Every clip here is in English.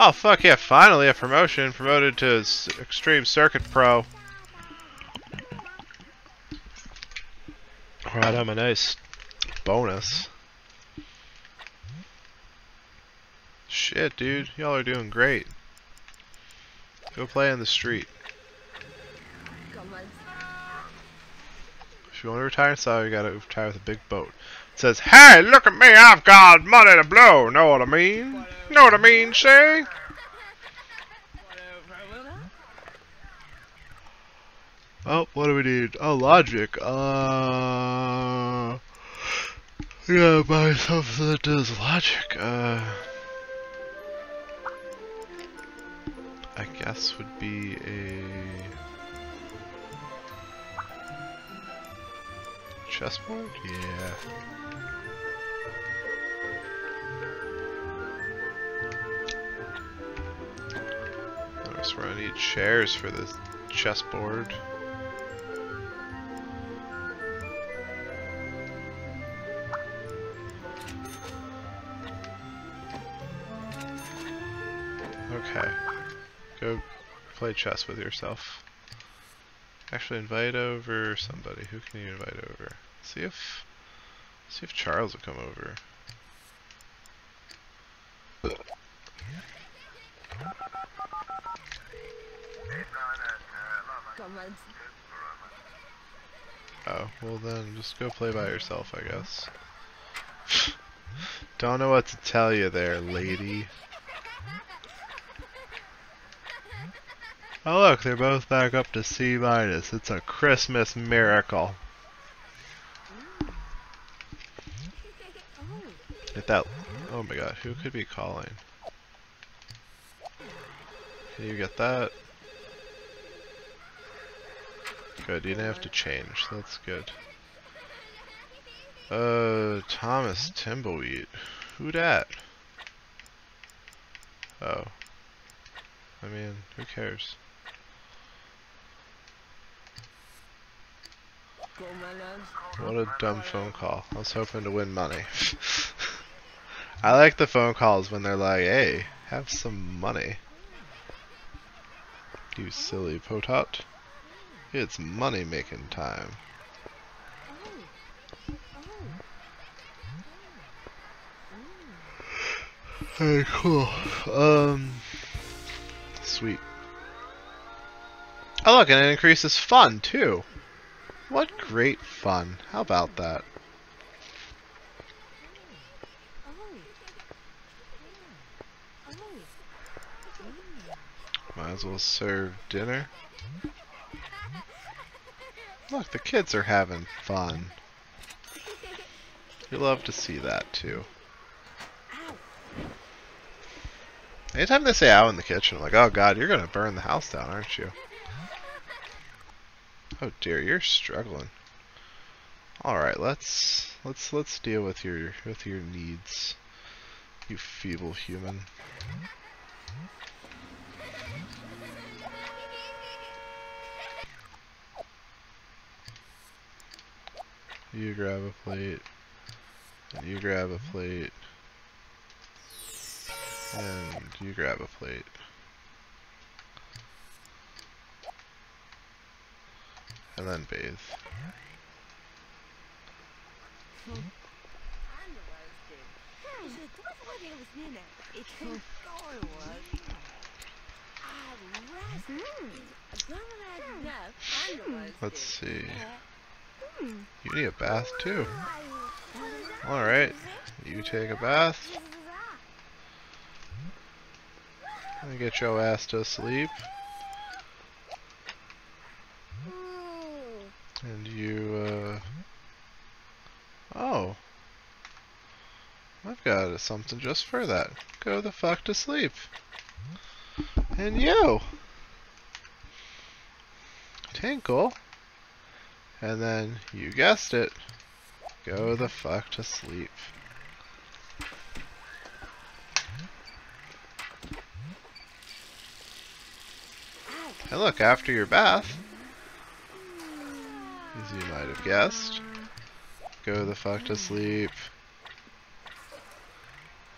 Oh fuck yeah! Finally a promotion. Promoted to Extreme Circuit Pro. Right, I'm a nice bonus. Shit, dude, y'all are doing great. Go play in the street. If you want to retire in style, you gotta retire with a big boat. Says, Hey, look at me, I've got money to blow. Know what I mean? Know what I mean, say? Oh, what do we need? Oh, logic. Uh. Yeah, buy something that does logic. Uh. I guess would be a. Chessboard? Yeah. Notice we're gonna need chairs for the chessboard. Okay. Go play chess with yourself. Actually invite over somebody. Who can you invite over? See if see if Charles will come over. Oh, well then just go play by yourself, I guess. Don't know what to tell you there, lady. Oh look, they're both back up to C minus. It's a Christmas miracle. Get that. Oh my god, who could be calling? Can you get that? Good, you didn't have to change. That's good. Uh, Thomas Timbleweed. Who dat? Oh. I mean, who cares? What a dumb phone call. I was hoping to win money. I like the phone calls when they're like, hey, have some money. You silly potot. It's money making time. Hey, cool. Um, sweet. Oh look, and it increases fun too. What great fun. How about that? Might as well serve dinner. Look, the kids are having fun. You love to see that too. Anytime they say ow in the kitchen, I'm like, oh god, you're gonna burn the house down, aren't you? Oh dear, you're struggling. Alright, let's let's let's deal with your with your needs. You feeble human. You grab a plate. And you grab a plate. And you grab a plate. And then bathe. Hmm. Let's see. You need a bath too. Alright. You take a bath. And get your ass to sleep. And you, uh... Oh. I've got something just for that. Go the fuck to sleep. And you! Tinkle. And then, you guessed it, go the fuck to sleep. And look, after your bath, as you might have guessed, go the fuck to sleep.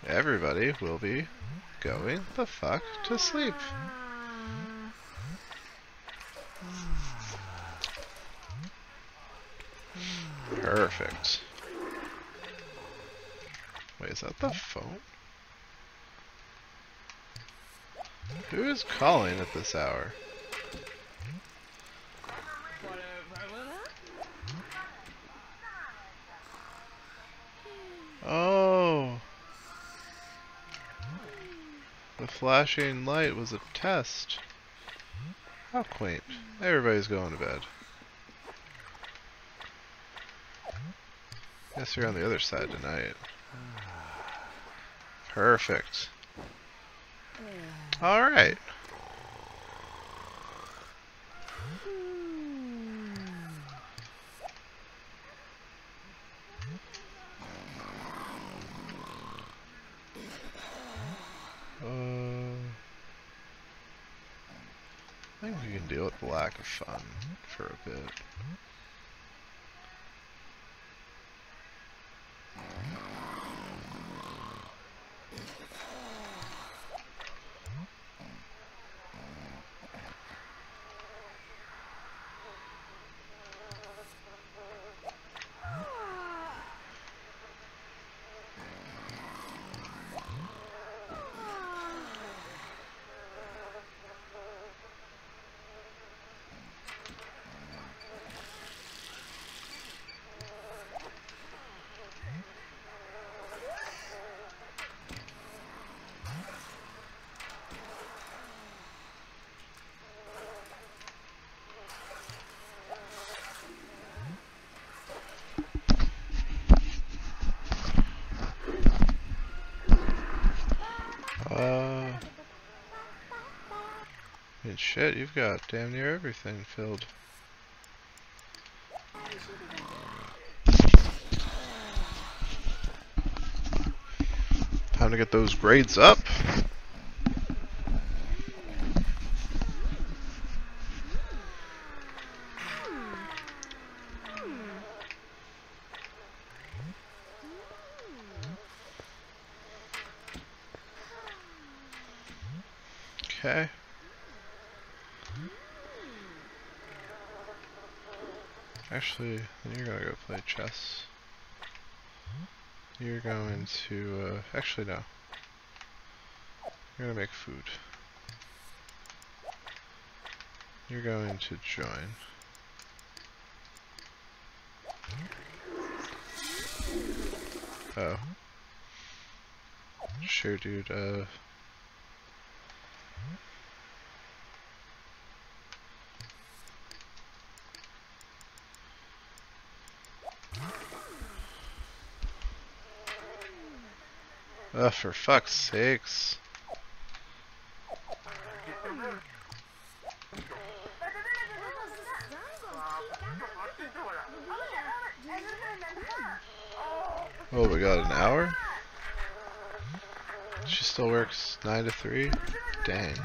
everybody will be going the fuck to sleep. Perfect. Wait, is that the phone? Who is calling at this hour? Oh! The flashing light was a test. How quaint. Everybody's going to bed. Guess you're on the other side tonight. Perfect. Alright. Uh, I think we can deal with the lack of fun for a bit. Shit, you've got damn near everything filled. Time to get those grades up. Okay. Actually, you're gonna go play chess. You're going to, uh, actually no. You're gonna make food. You're going to join. Oh. Sure, dude, uh... Oh, for fuck's sakes. Oh, we got an hour? She still works 9 to 3? Dang.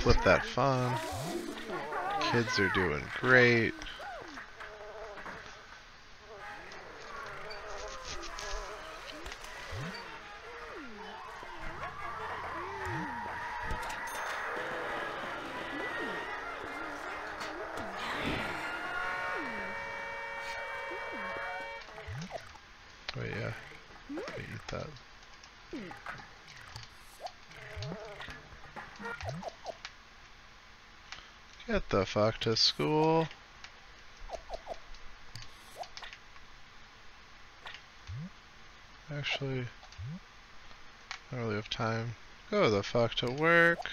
Flip that fun. Kids are doing great. Wait, yeah. I eat that. Get the fuck to school. Actually, I don't really have time. Go the fuck to work.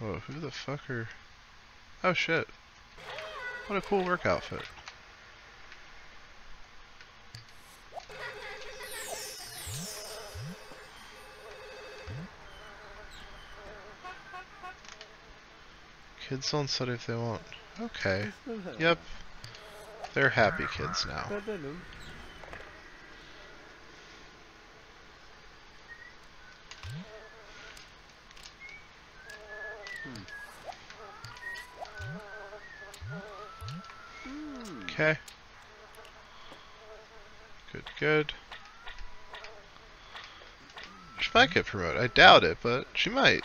Whoa, who the fuck are... Oh shit. What a cool work outfit. Kids don't if they won't. Okay. Yep. They're happy kids now. Okay. Good, good. She might get promoted. I doubt it, but she might.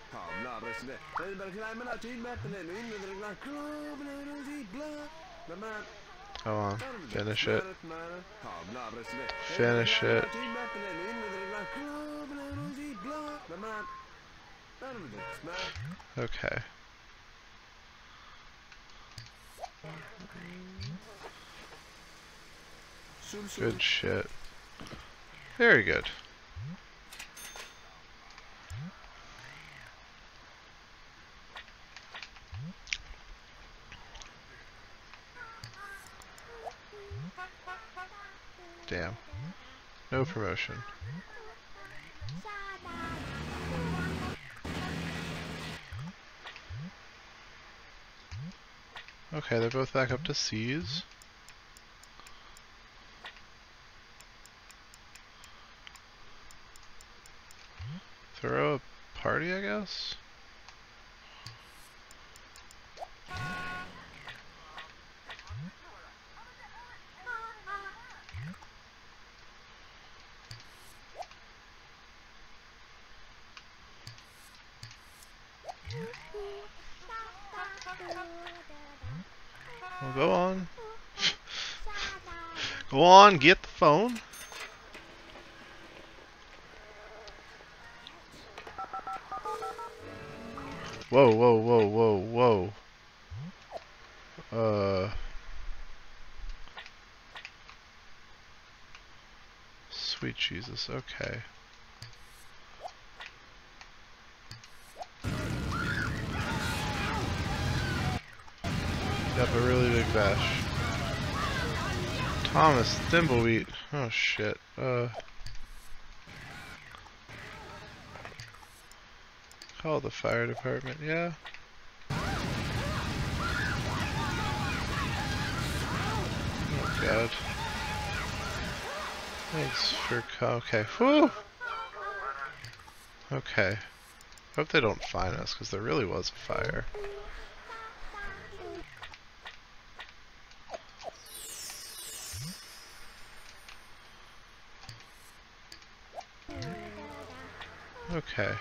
Come on, finish it. Finish it. Okay. Good shit. Very good. Damn. No promotion. Okay, they're both back up to C's. Throw a party, I guess? Well, go on. go on, get the phone. Whoa, whoa, whoa, whoa, whoa. Uh. Sweet Jesus, okay. Yep, a really big bash. Thomas Thimbleweed. Oh shit. Uh. Call the fire department, yeah. Oh god. Thanks for okay. Whew. Okay. Hope they don't find us, because there really was a fire. Okay.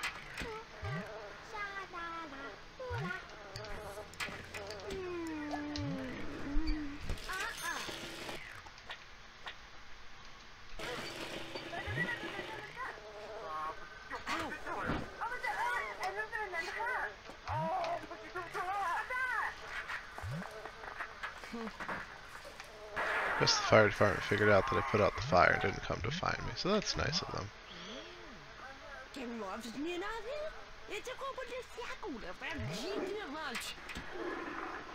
Guess the fire department figured out that I put out the fire and didn't come to find me, so that's nice of them. عرفتني أنا تقول لي عقولة فهمت جيتني غلط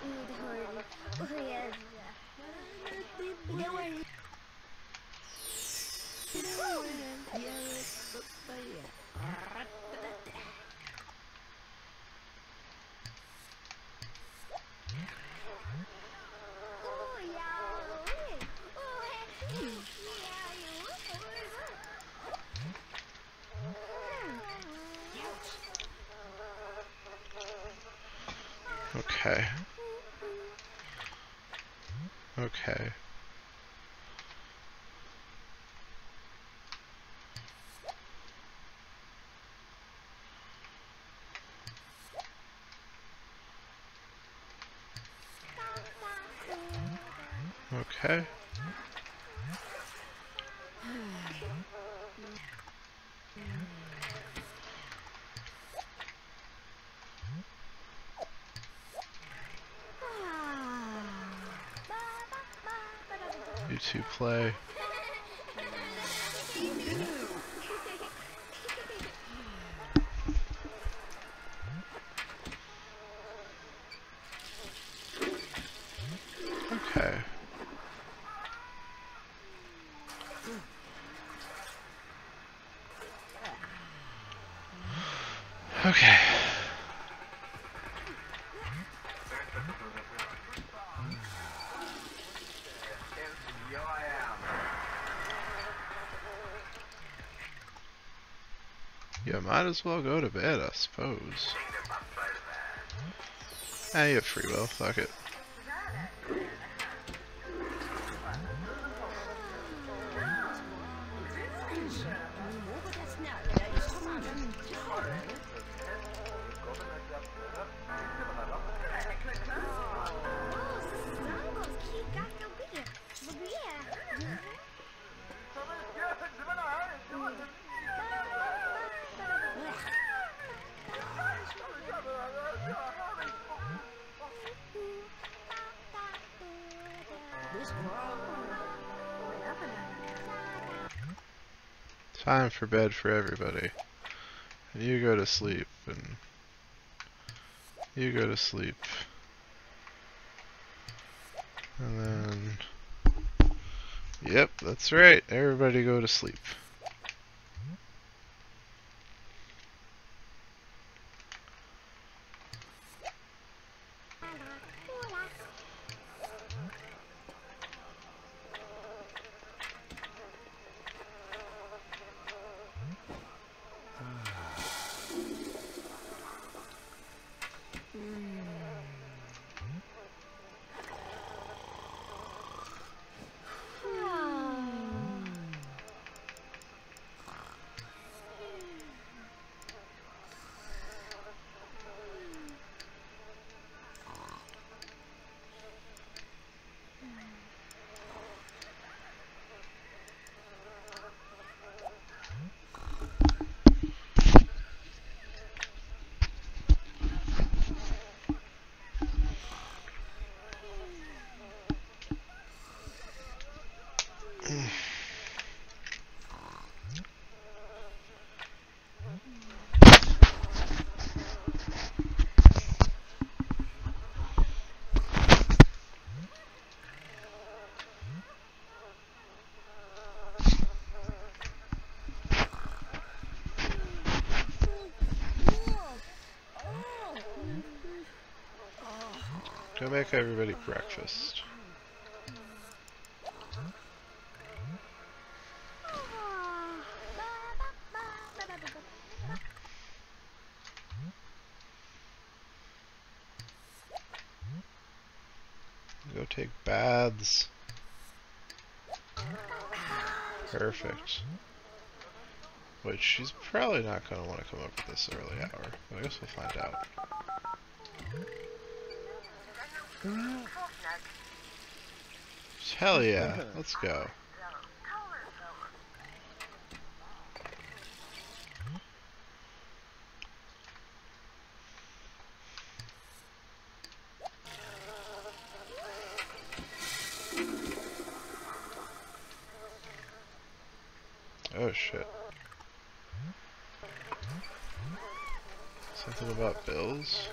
يدهون وهي يا ولد يا ولد يا ولد Okay. Okay. Okay. Two play. Okay. Okay. You might as well go to bed, I suppose. Hey, you have free will, fuck it. Time for bed for everybody. And you go to sleep, and you go to sleep. And then, yep, that's right, everybody go to sleep. Make everybody breakfast. Go take baths. Perfect. Which she's probably not going to want to come up at this early hour, but I guess we'll find out. Hell yeah, let's go. Oh shit. Something about bills?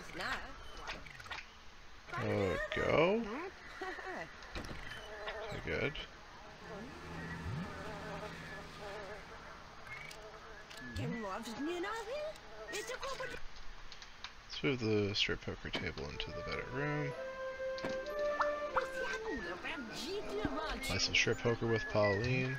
Kan ta vad snart. Oh, go? Okay, good. Kan vara snönavel. Vet du vad? Let's move the strip poker table into the better room. Play some strip poker with Pauline.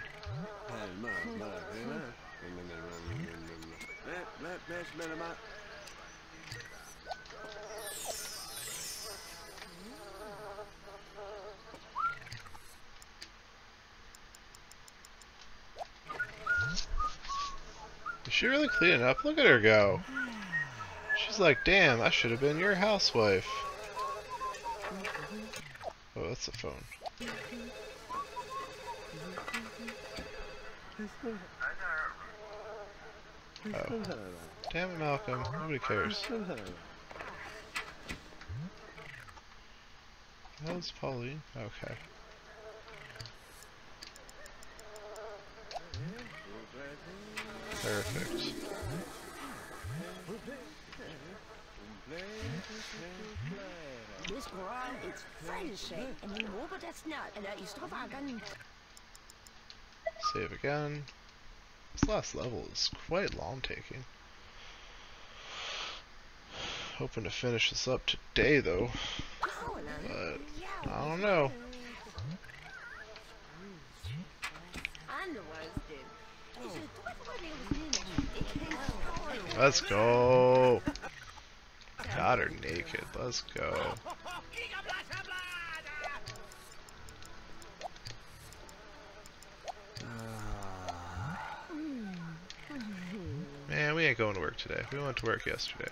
She really cleaning up? Look at her go. She's like, damn, I should have been your housewife. Oh, that's the phone. Oh. Damn it, Malcolm. Nobody cares. How's Pauline? Okay. Perfect. This it's French, and you know, but that's not. And I used to Save again. This last level is quite long taking. Hoping to finish this up today though. But I don't know. Let's go. Got her naked. Let's go. Man, we ain't going to work today. We went to work yesterday.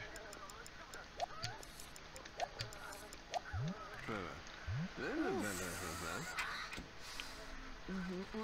Mm-hmm.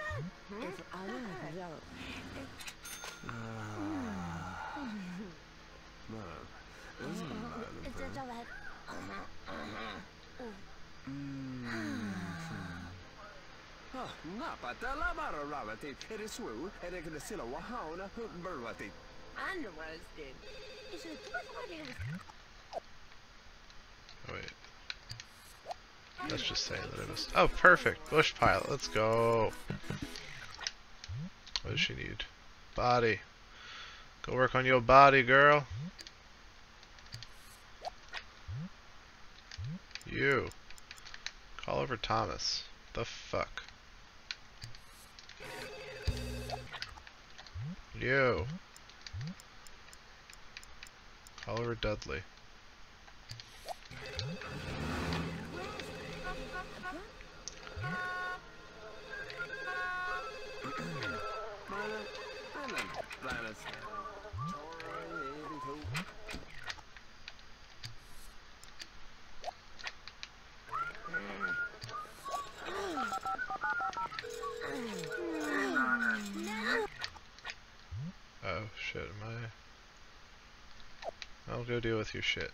gör man? It's alla bra. It's a job. Napa, tällä varo ravati. Eri suu, eri kyllä sillä wahauna, burvati. Underwood. Is it what it was? Oh, wait. That's just say that it was. Oh, perfect. Bush pilot. Let's go. What does she need? Body. Go work on your body, girl. You. Call over Thomas. The fuck? You. Call over Dudley. Oh shit, am I? I'll go deal with your shit.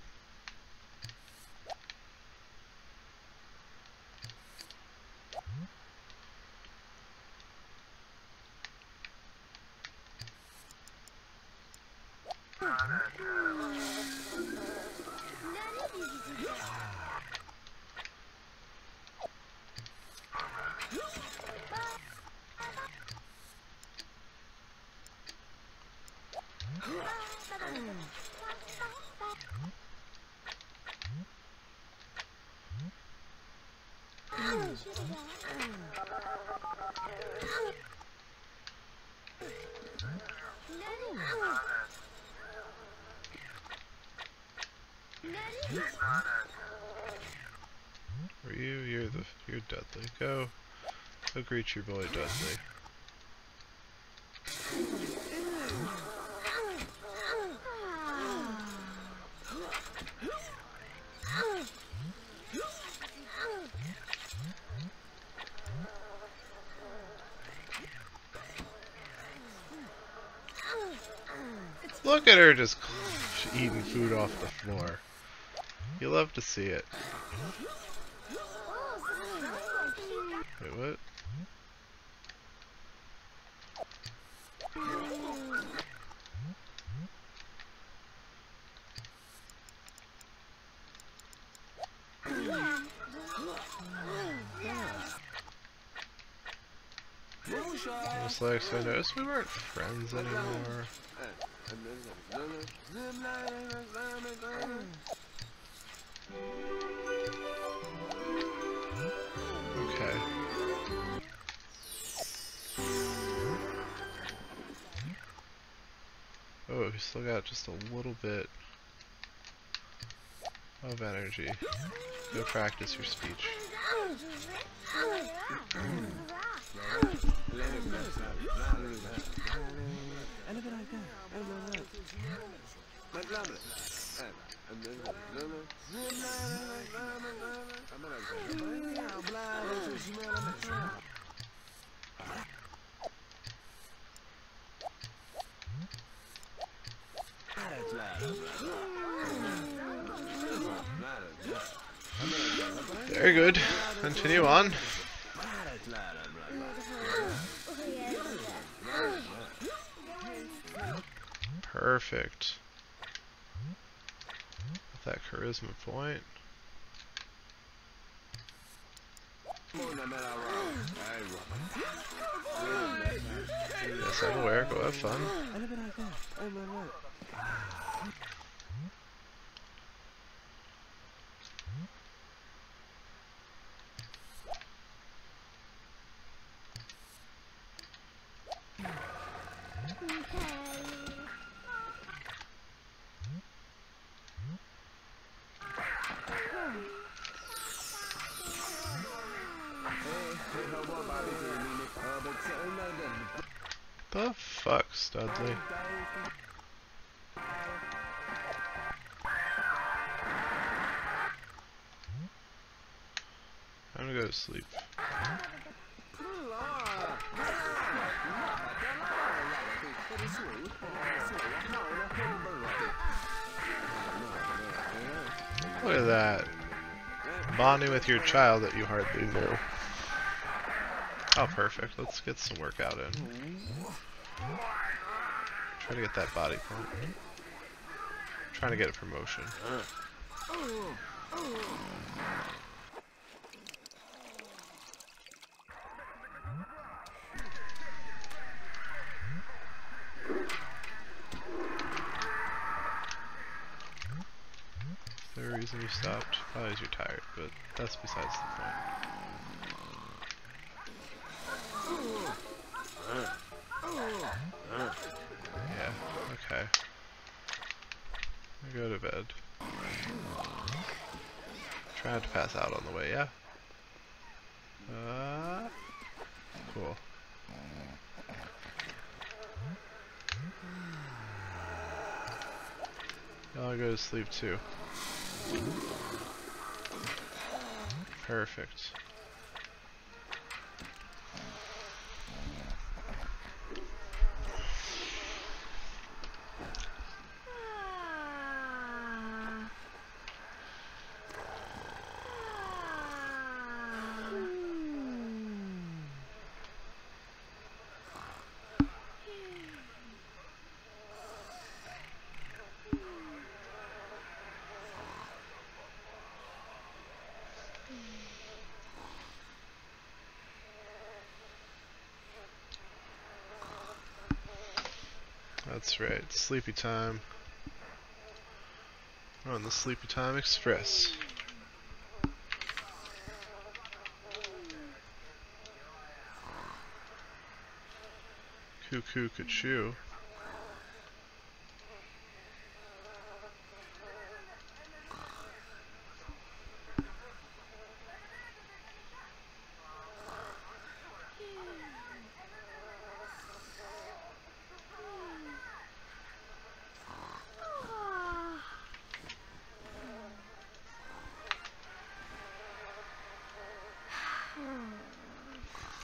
Are you, you're the you're Dudley. Go, go greet your boy Dudley. Look at her just eating food off the floor. You love to see it. Wait, what? Just like I noticed we weren't friends anymore. Okay. Oh, we still got just a little bit of energy. Go practice your speech. Very good. Continue on. Charisma point. Yes, I'm aware. Go have fun. The fuck, Studley? I'm gonna go to sleep. Look at that. Bonding with your child that you hardly knew. Oh, perfect. Let's get some workout in. Try to get that body pump. Trying to get a promotion. Reason you stopped? Probably you're tired, but that's besides the point. Yeah, okay. I go to bed. Try not to pass out on the way, yeah? Uh, cool. I'll go to sleep too. Perfect. That's right, sleepy time. We're on the Sleepy Time Express. Cuckoo, cuckoo.